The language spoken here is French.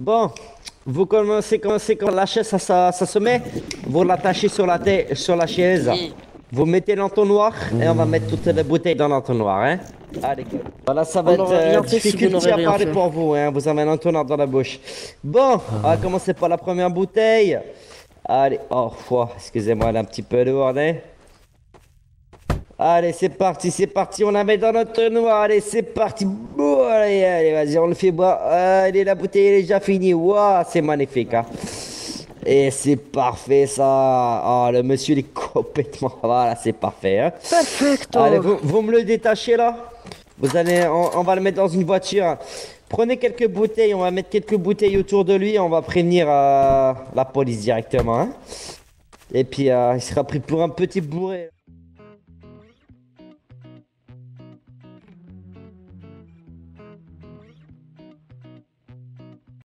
Bon, vous commencez, commencez quand la chaise ça, ça, ça se met, vous l'attachez sur la tête, sur la chaise. Oui. Vous mettez l'entonnoir et on va mettre toutes les bouteilles dans l'entonnoir, hein. Allez, voilà, ça va On être euh, si difficile n'aurez à parler pour vous, hein. Vous avez un entonnoir dans la bouche. Bon, on va commencer par la première bouteille. Allez, oh, excusez-moi, elle est un petit peu lourde, hein. Allez, c'est parti, c'est parti, on la met dans notre noir, allez, c'est parti. Bon, allez, allez, vas-y, on le fait boire. Allez, la bouteille est déjà finie. Waouh, c'est magnifique, hein. Et c'est parfait, ça. Oh, le monsieur, il est complètement... Voilà, c'est parfait, hein. Perfecto. Allez, vous, vous me le détachez, là Vous allez... On, on va le mettre dans une voiture. Prenez quelques bouteilles, on va mettre quelques bouteilles autour de lui, on va prévenir euh, la police directement, hein. Et puis, euh, il sera pris pour un petit bourré.